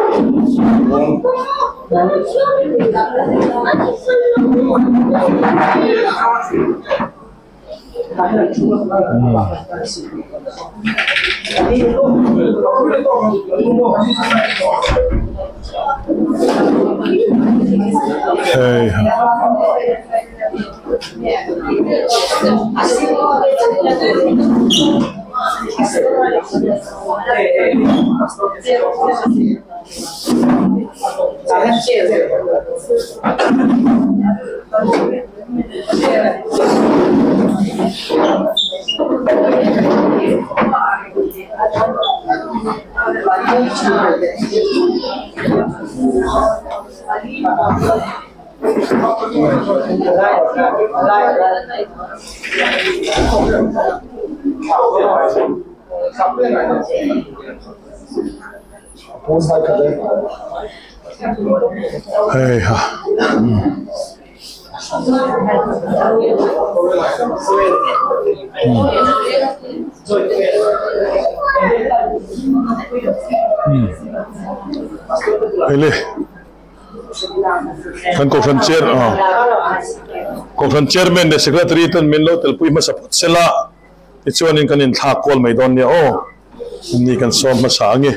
嗯。哎哈。对对对，感谢，谢谢，感谢，谢谢。哎呀，哎呀，哎嘞 ，kan ko fan chair ah ko fan chairman de secretary tan min lo tel pui ma support sela ichuan in kan in thla kol mai don ya o ni kan som ma sa nge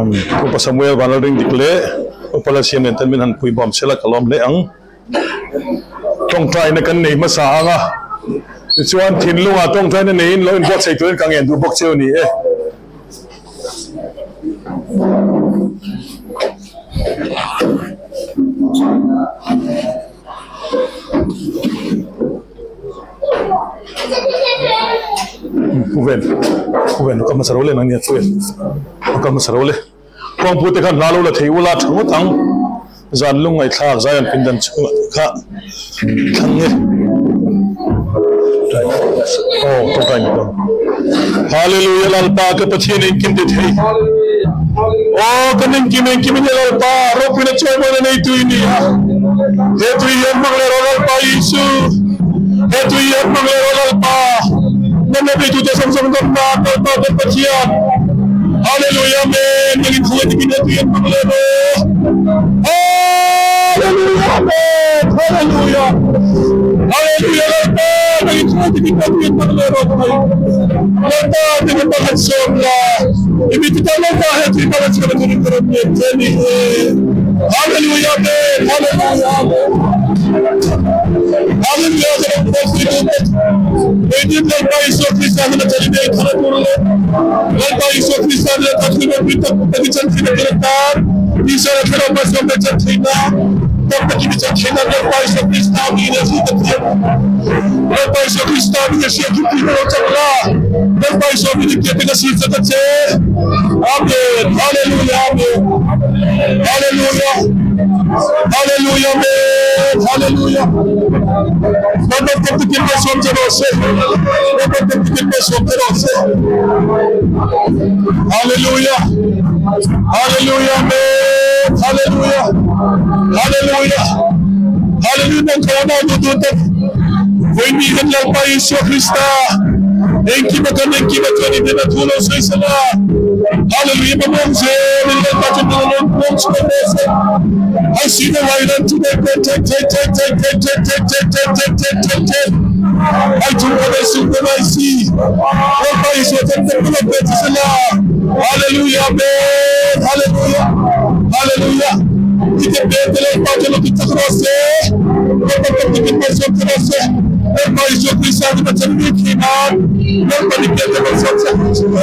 um ko pa samuel van ring dikle ko pala sian nen tan min han pui bom sela kalom le ang tong trai na kan nei ma sa nga ichuan thin lunga tong trai na nei in lo in bot sei tu kang en du bok cheu ni e Ruben, Ruben, kamu serole nanya Ruben, kamu serole. Kamu putih kan lalu lah teh ulat, kamu tang, zalung ngai thak zayan pindan cuma kak, tangnya. Oh, tuh kan itu. o kenen kinen kimin yalal pa ropine chomone ne tuini hetu yen magle rogal pa isu hetu yen magle rogal pa nene bi tu jasam sam dam pa kal pa de pachia hallelujah amen ngi thuye kimin hetu yen magle ro hallelujah amen. Haleluya. Haleluya, lalpa ngi thuye kimin hetu yen magle ro lalpa de pa hatsom la Imekutana kwa heti kama chama cha mkoroni teni. Haleluya be, haleluya be. Haleluya be, haleluya be. Eti kwa Yesu Kristo ana taribia ikana kurule. Kwa Yesu Kristo ana taribia kutakutana kwa chama cha mkoroni. Yesu ana taribia kwa chama cha mkoroni. Dopóki chcecie nagrać Państwo Krystami i nazwijmy temu. Niech Państwo Krystami jest jak płynąca gra. Niech Państwo wyniknie tego serca do cel. Amen. Hallelujah. Amen. Hallelujah. Hallelujah, man. Hallelujah. Baba tẹ̀tù kí n bẹ sọ̀tẹ̀ lọ sí. Baba tẹ̀tù kí n bẹ sọ̀tẹ̀ lọ sí. Hallelujah. Hallelujah, man. Hallelujah. Hallelujah. Hallelujah. Nkaona mtoto. Wengi hela kwa Yesu Kristo. Enki bakana enki bakani dena tulo sayısala. Hallelujah. Babam zeli bakı bulun komşu babası. I see the light unto the take take take take take take take take take take take take I do what I see when I see. What by is what I'm the Hallelujah, man. Hallelujah. Hallelujah. Ite betele ipatelo kitakrose. Ipatelo kitakrose kitakrose. Ema Yesu Kristo ati matani mikina. Ema nikete masotsa kutswe.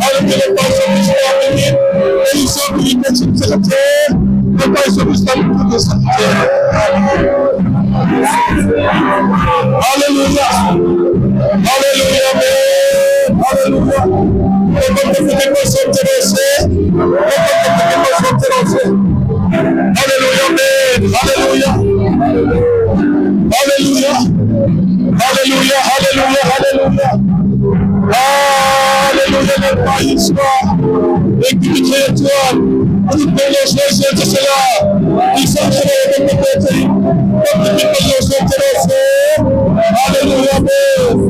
Hallelujah. Ema Yesu Kristo ati min. Yesu Kristo ati kitakrose. Ema Yesu Kristo ati kitakrose. Hallelujah. Hallelujah. Hallelujah. Aleluya. Reconocemos el Reconocemos el Aleluya, amén. Aleluya. Aleluya. Aleluya, aleluya, aleluya. Aleluya en el país va. En Cristo actual. Tutmeniz lezzeti silah. İsa Şeref'in kudreti. Tutmeniz lezzeti Aleluya, amén.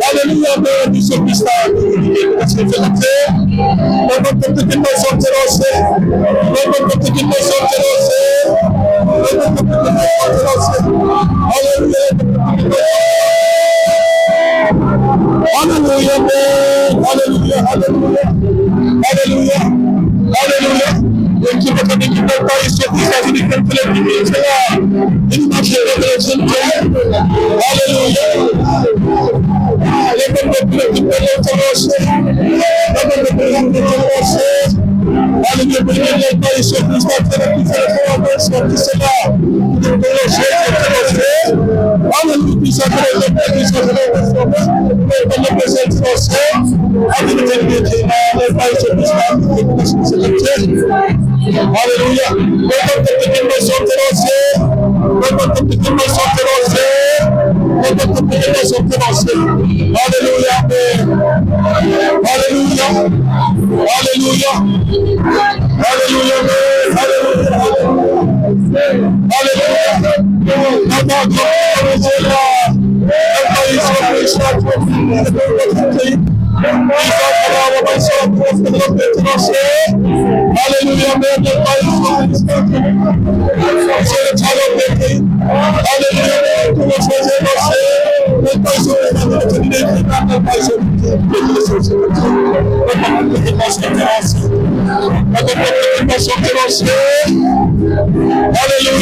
Aleluya, gloria a ti, Cristo, Felipe, Baba tuttu ki nasıl terose, Baba tuttu ki nasıl terose, Baba tuttu ki nasıl terose, Aleluya, Aleluya, Aleluya, Aleluya, Aleluya, Aleluya. Equipo también que está país que está sin control de mi vida. En una ciudad de la Aleluya. Halinde belirlenme ise kızlar tarafından muhabbet sorgusuna böyle şey yapılması, halinde misafir edilme misafir edilmesi, et de toutes les raisons commencées. Alléluia. Alléluia. Alléluia. Alléluia. Alléluia. Alléluia. Alléluia. Hallelujah, man, the life is of. Hallelujah, the Lord was able to Hallelujah.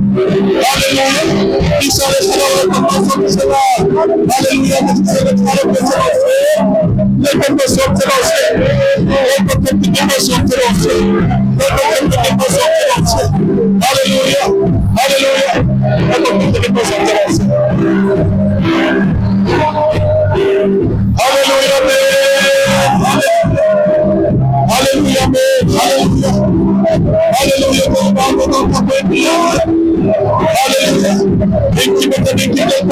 Hallelujah. He saw his Lord and the Son of the Lord. Hallelujah. The Son of the Lord is our friend. Let them be so to. Let them be so to us. Let them be so to us. Hallelujah. Hallelujah. Let them be so to us. Hallelujah. Hallelujah. Hallelujah. Hallelujah. Hallelujah. Hallelujah. Hallelujah. Incubate the the.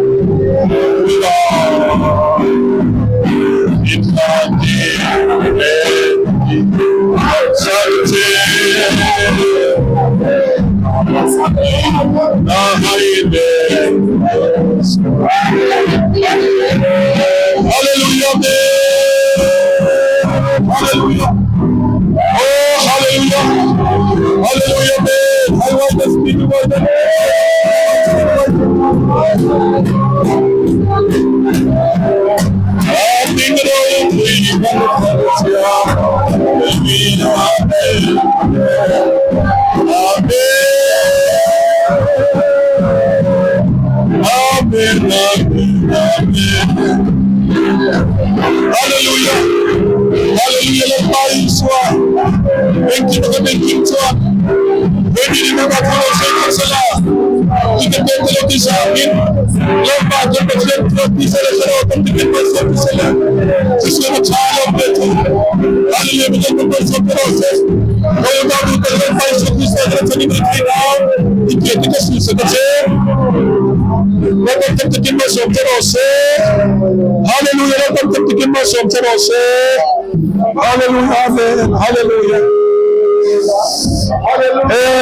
Hallelujah, Hallelujah, I want to speak about the Lord. Thank you for coming to us. Maybe you never come and say, జ్యోతి స్వామి లోపా జ్యోతి సరస్వతం जिसमें छाया पे थे खाली ये मुझे नंबर सत्रह से कोई बात नहीं कर रहा भाई सब कुछ सदर से निकल के नाम इनके टिकट से सदर से मैं तब तक तक मैं सोचते रहो से हालेलुया तब तक तक मैं सोचते रहो से hallelujah amen hallelujah hallelujah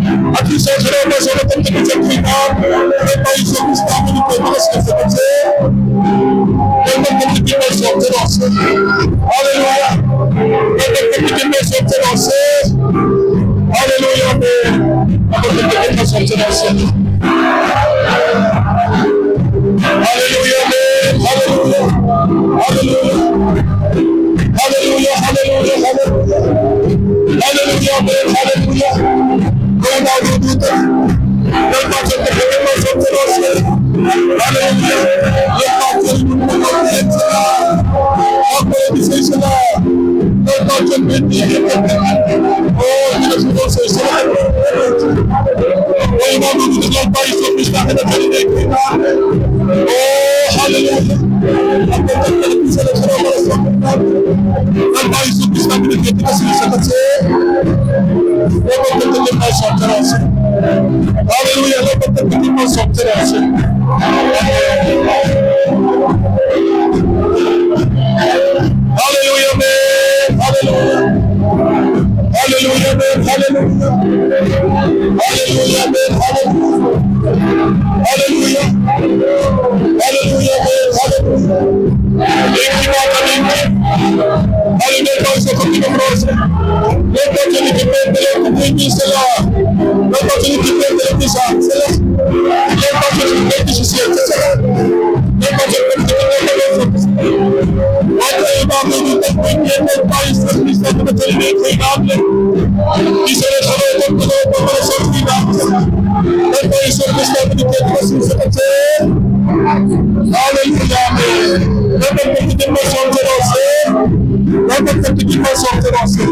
Administração da zona tem que ser criminal, repaísão está muito bem, mas que se fazer. Eu não tenho que ter mais sorte não ser. Aleluia. Eu não tenho que ter mais sorte não ser. Aleluia, amém. Eu não tenho que ter mais sorte não ser. Aleluia, amém. Aleluia. Aleluia. Aleluia, aleluia, mağduriyete Yılmaz'ın yılmaz hatırası Aleyhine Yılmaz'ın mağduriyete Akbele bir seçene Yılmaz'ın bittiği gibi O yaşında seçene O imamın Yılmaz'ı sokmuş tahede verecek O hallelujah. Allah'ın bir sene sonra Allah'a sokmuş Yılmaz'ı sokmuş tahede verecek Yılmaz'ı sokmuş tahede verecek Hallelujah. Hallelujah. Hallelujah. Hallelujah. Hallelujah. Thank you, He said, suñu secrétaire Aly Ndiaye dafa fekk di ma soog a roose dafa fekk di ma a roose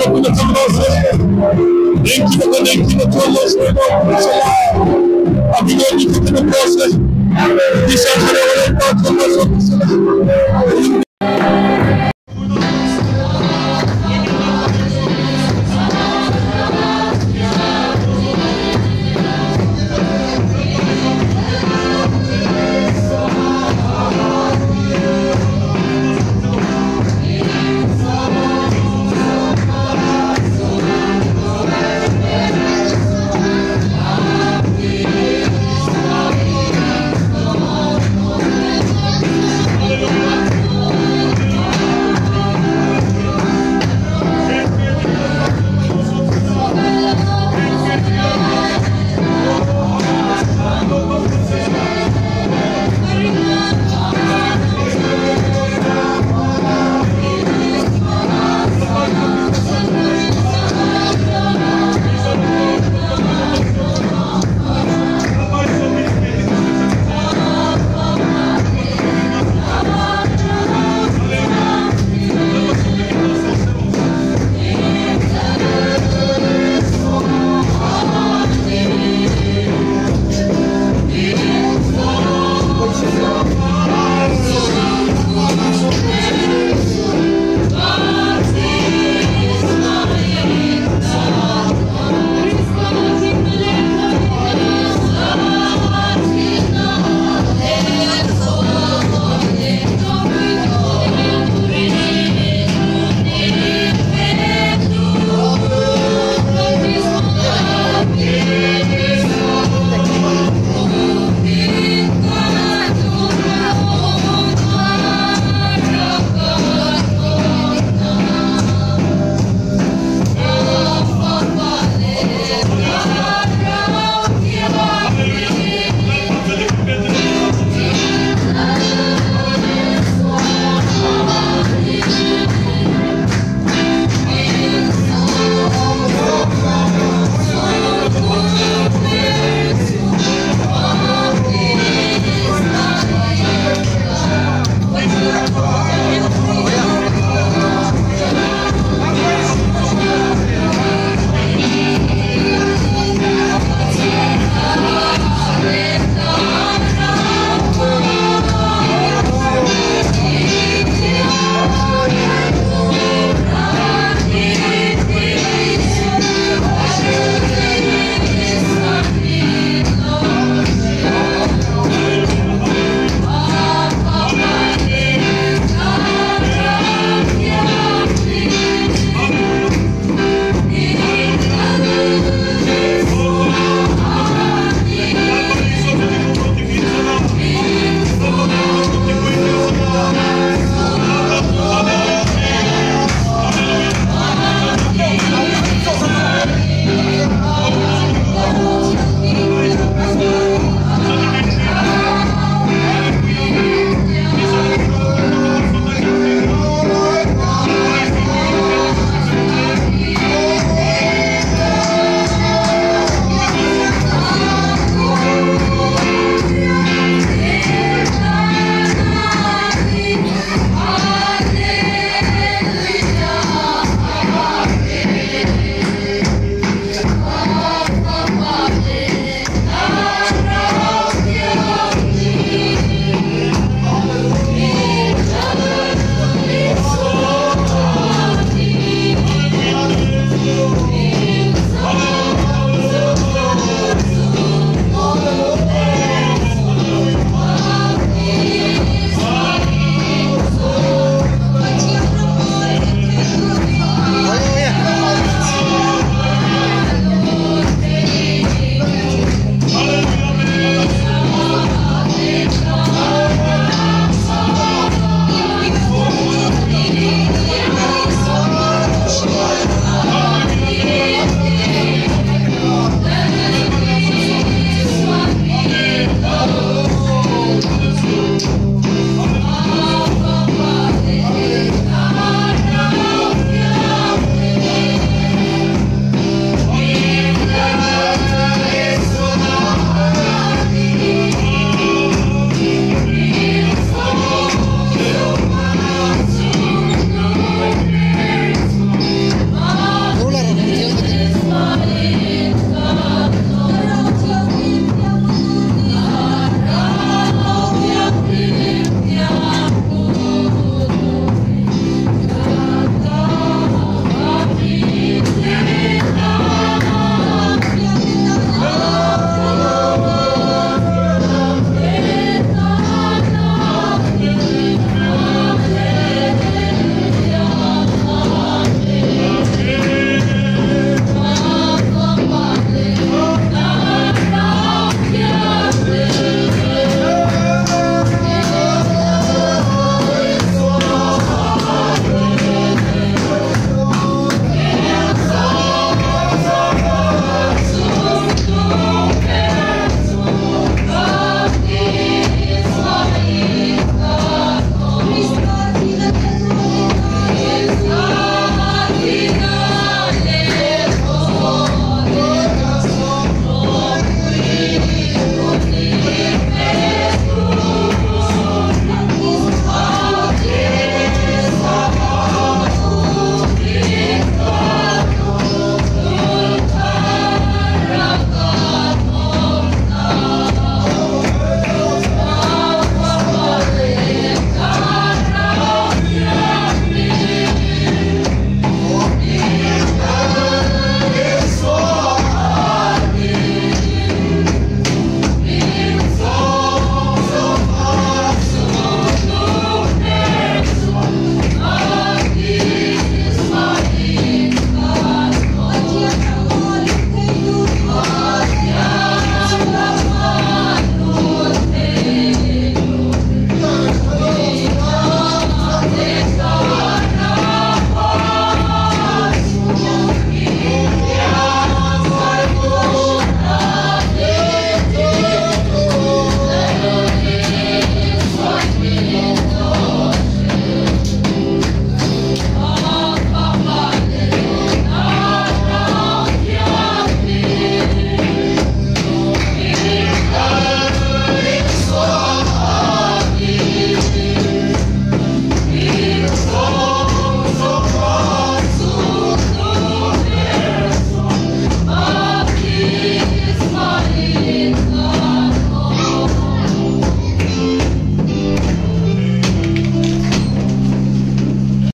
cuida de nós. Em que eu tenho que ir tua luz, meu irmão, A vida é de tudo no processo. Isso é o que eu tenho que fazer.